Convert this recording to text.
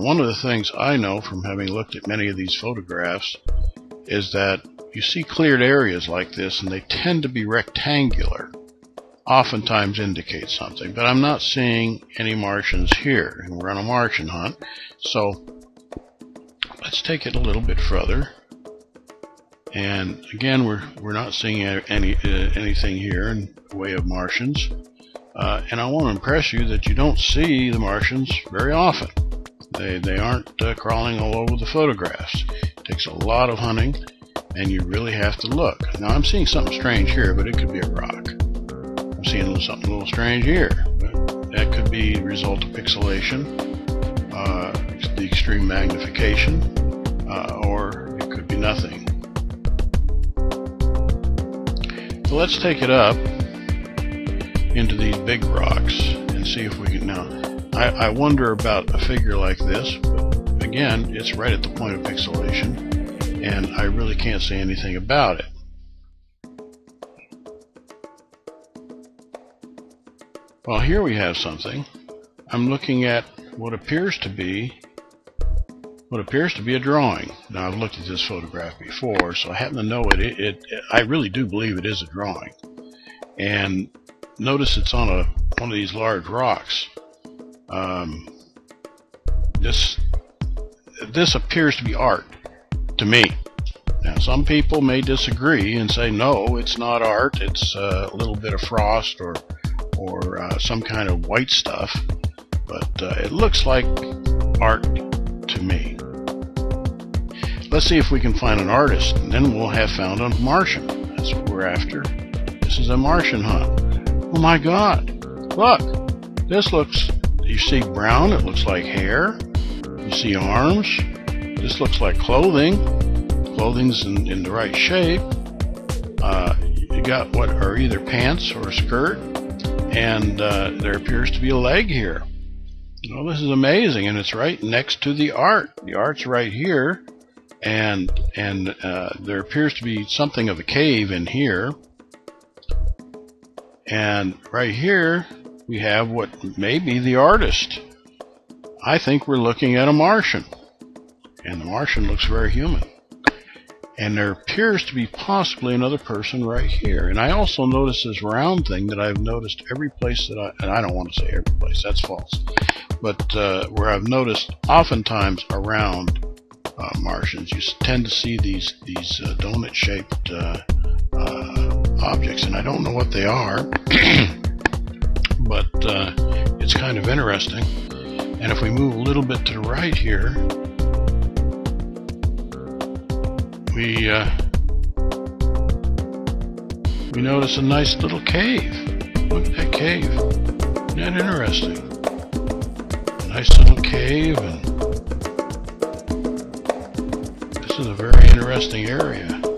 one of the things I know from having looked at many of these photographs is that you see cleared areas like this and they tend to be rectangular oftentimes indicate something. But I'm not seeing any Martians here and we're on a Martian hunt. So let's take it a little bit further. And again we're we're not seeing any uh, anything here in the way of Martians. Uh, and I want to impress you that you don't see the Martians very often. They, they aren't uh, crawling all over the photographs. It takes a lot of hunting, and you really have to look. Now, I'm seeing something strange here, but it could be a rock. I'm seeing something a little strange here. That could be the result of pixelation, uh, the extreme magnification, uh, or it could be nothing. So let's take it up into these big rocks and see if we can now I, I wonder about a figure like this but again it's right at the point of pixelation and I really can't say anything about it well here we have something I'm looking at what appears to be what appears to be a drawing. Now I've looked at this photograph before, so I happen to know it. It, it. I really do believe it is a drawing, and notice it's on a one of these large rocks. Um, this this appears to be art to me. Now, some people may disagree and say, no, it's not art. It's uh, a little bit of frost or or uh, some kind of white stuff. But uh, it looks like art to me. Let's see if we can find an artist, and then we'll have found a Martian. That's what we're after. This is a Martian hunt. Oh my god. Look. This looks, you see brown, it looks like hair. You see arms. This looks like clothing. Clothing's in, in the right shape. Uh, you got what are either pants or a skirt. And uh, there appears to be a leg here. Well, this is amazing, and it's right next to the art. The art's right here, and and uh, there appears to be something of a cave in here. And right here, we have what may be the artist. I think we're looking at a Martian. And the Martian looks very human. And there appears to be possibly another person right here. And I also notice this round thing that I've noticed every place that I, and I don't want to say every place, that's false. But uh, where I've noticed oftentimes around uh, Martians, you tend to see these, these uh, donut-shaped uh, uh, objects, and I don't know what they are, but uh, it's kind of interesting. And if we move a little bit to the right here, we uh, we notice a nice little cave. Look at that cave. Isn't that interesting? Nice little cave, and this is a very interesting area.